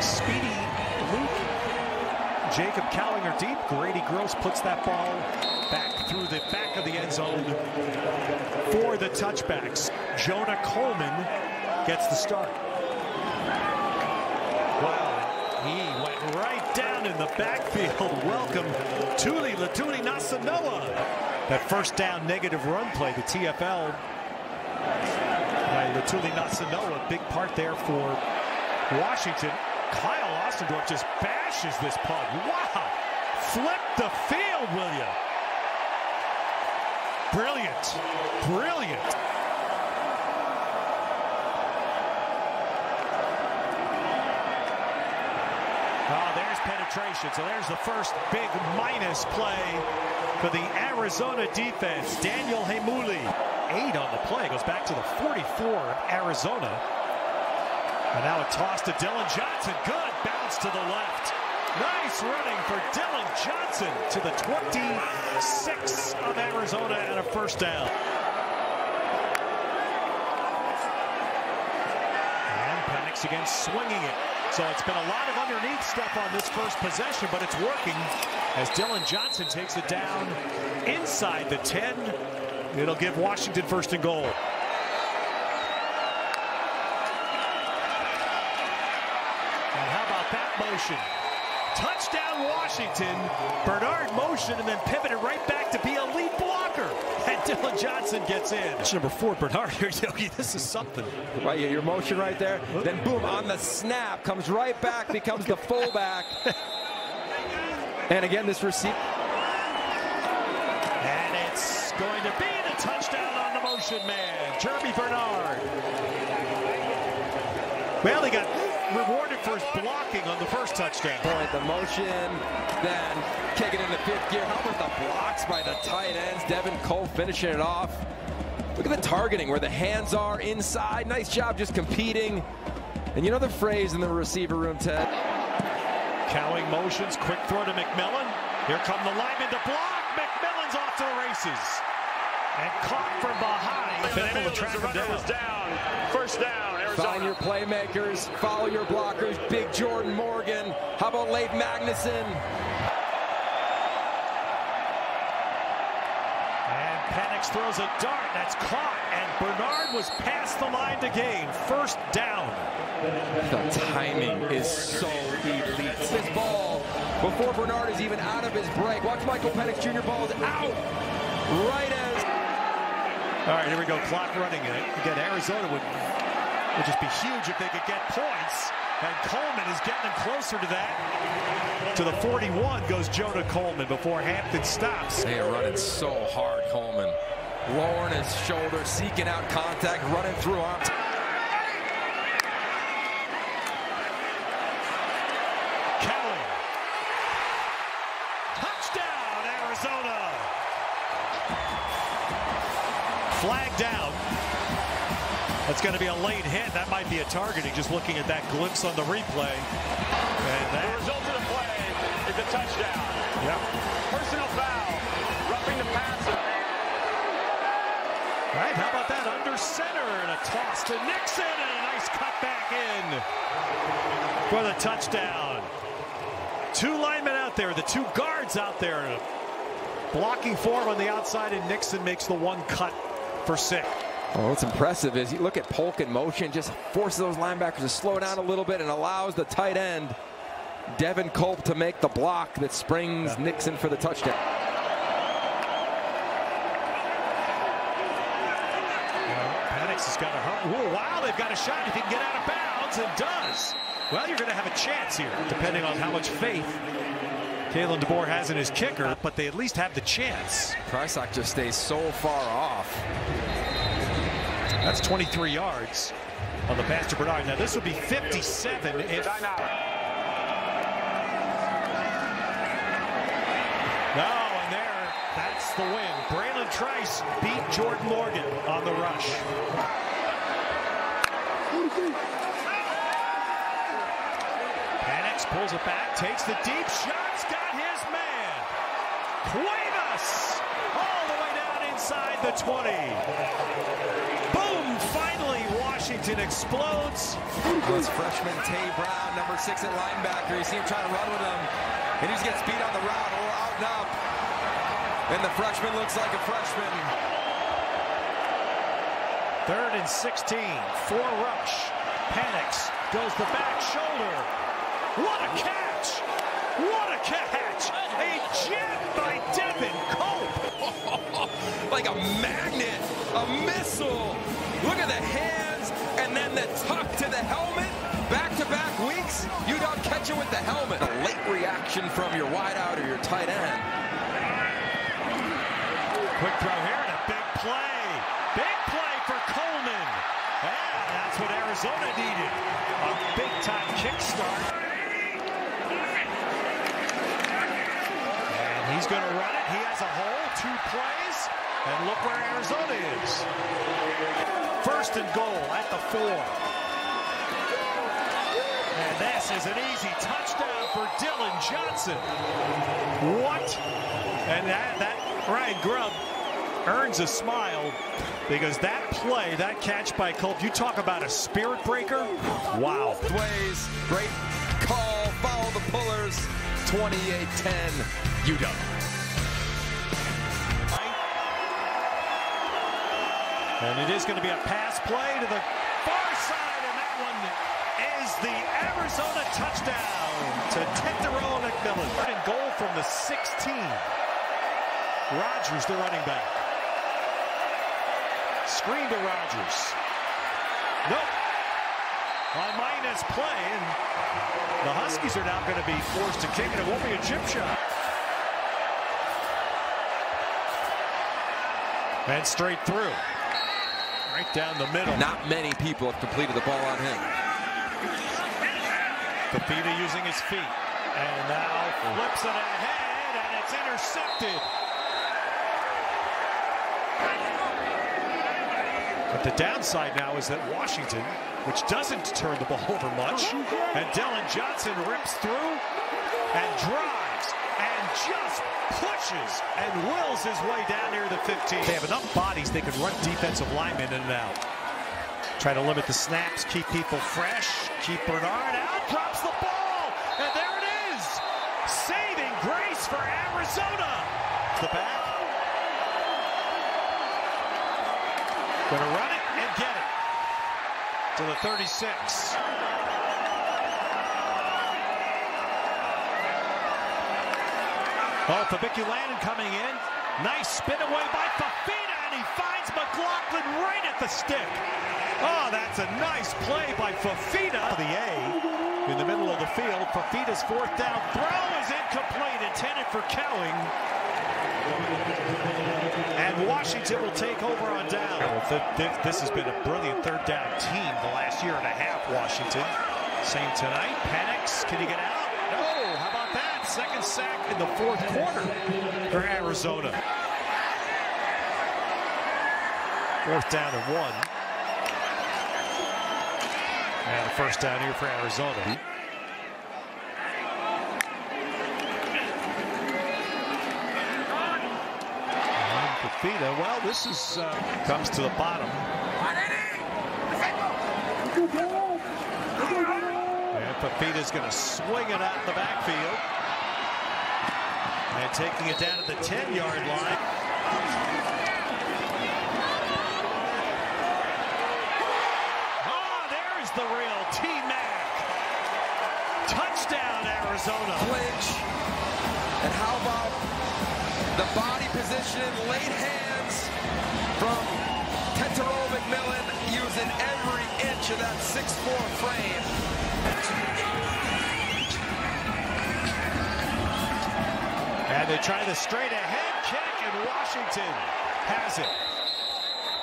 Speedy Luke. Jacob Callinger deep. Grady Gross puts that ball back through the back of the end zone for the touchbacks. Jonah Coleman gets the start. Wow, he went right down in the backfield. Welcome, Tuli Letuligasenoa. That first down negative run play, the TFL. By Letuligasenoa, big part there for Washington. Kyle Ostendorf just bashes this punt. Wow! Flip the field, will you? Brilliant. Brilliant. Oh, there's penetration. So there's the first big minus play for the Arizona defense. Daniel Heimuli, eight on the play, goes back to the 44 of Arizona. And now a toss to Dillon Johnson. Good bounce to the left. Nice running for Dillon Johnson to the 26 of Arizona and a first down. And Penix again swinging it. So it's been a lot of underneath stuff on this first possession, but it's working as Dillon Johnson takes it down inside the 10. It'll give Washington first and goal. That motion? Touchdown Washington. Bernard motion and then pivoted right back to be a lead blocker. And Dillon Johnson gets in. That's number four, Bernard here. Yogi, this is something. Right, your motion right there. Then boom, on the snap, comes right back, becomes the fullback. and again, this receiver. And it's going to be the touchdown on the motion man, Germie Bernard. Well, he got rewarded for his blocking on the first touchdown. Point the motion, then kick it into fifth gear. How about the blocks by the tight ends? Devin Culp finishing it off. Look at the targeting where the hands are inside. Nice job just competing. And you know the phrase in the receiver room, Ted? Cowing motions, quick throw to McMillan. Here come the linemen to block. McMillan's off to the races. And caught from behind. Been able to track him down. down. First down, Find your playmakers, follow your blockers. Big Jordan Morgan. How about late Magnuson? And Penix throws a dart. That's caught. And Bernard was past the line to gain. First down. The timing is so elite. This ball before Bernard is even out of his break. Watch Michael Penix Jr. ball is out. Right as All right, here we go. Clock running. It Again, Arizona would, would just be huge if they could get points. And Coleman is getting them closer to that. To the 41 goes Jonah Coleman before Hampton stops. They are running so hard, Coleman. Lowering his shoulder, seeking out contact, running through arms. Kelly. Touchdown, Arizona. Flag down. That's going to be a late hit. That might be a targeting, just looking at that glimpse on the replay. And The that, result of the play is a touchdown. yeah. Personal foul. Roughing the passer. All right, how about that under center and a toss to Nixon and a nice cut back in for the touchdown. Two linemen out there, the two guards out there. Blocking for him on the outside, and Nixon makes the one cut for six. Oh, what's impressive is you look at Polk in motion, just forces those linebackers to slow down a little bit and allows the tight end, Devin Culp, to make the block that springs Nixon for the touchdown. Penix has got a. Whoa, wow, they've got a shot if he can get out of bounds, and does. Well, you're going to have a chance here, depending on how much faith Kalen DeBoer has in his kicker, but they at least have the chance. Krysak just stays so far off. That's 23 yards on the pass to Bernard. Now, this would be 57 if... No, and there, that's the win. Bralen Trice beat Jordan Morgan on the rush. Penix pulls it back, takes the deep shot's got his man. Cuevas all the way down inside the 20. Boom! Finally, Washington explodes. It's freshman Tay Brown, number six at linebacker. You see him trying to run with him. And he just gets beat on the route or out and up. And the freshman looks like a freshman. Third and 16. Four rush. Penix. Goes the back shoulder. What a catch! What a catch! A gem by Devin Culp. like a magnet, a missile. Look at the hands and then the tuck to the helmet. Back-to-back weeks, you don't catch it with the helmet. A late reaction from your wideout or your tight end. Quick throw here and a big play. Big play for Coleman. And that's what Arizona needed. A big-time kickstart. And he's going to run it. He has a hole, two plays. And look where Arizona is. First and goal at the four. And this is an easy touchdown for Dillon Johnson. What? And that, that Ryan Grubb earns a smile because that play, that catch by Culp, you talk about a spirit breaker. Wow. Ways, great call, follow the pullers. 28-10, UW. And it is going to be a pass play to the far side, and that one is the Arizona touchdown to Tetairoa McMillan. And goal from the 16. Rogers, the running back. Screen to Rogers. Nope. A minus play, and the Huskies are now going to be forced to kick it. It won't be a chip shot. And straight through. Right down the middle. Not many people have completed the ball on him. Fifita using his feet. And now flips it ahead, and it's intercepted. But the downside now is that Washington, which doesn't turn the ball over much, oh, and Dillon Johnson rips through and drives and just pushes and wills his way down near the 15. They have enough bodies they can run defensive linemen in and out. Try to limit the snaps, keep people fresh, keep Bernard out, drops the ball, and there it is! Saving grace for Arizona. The back. Gonna run it and get it to the 36. Oh, Fabiculan coming in. Nice spin away by Fifita, and he finds McLachlan right at the stick. Oh, that's a nice play by Fifita. The A in the middle of the field. Fifita's fourth down throw is incomplete, intended for Cowing. And Washington will take over on down. This has been a brilliant third down team the last year and a half, Washington. Same tonight. Penix, can he get out? That? Second sack in the fourth quarter for Arizona. Fourth down and one. And a first down here for Arizona. Well, this is uh, comes to the bottom. Fifita's going to swing it out the backfield. And taking it down to the 10-yard line. Oh, there's the real T-Mac. Touchdown, Arizona. Clinch. And how about the body position, late hands from Tetairoa McMillan using every inch of that 6'4 frame. They try the straight ahead kick, and Washington has it.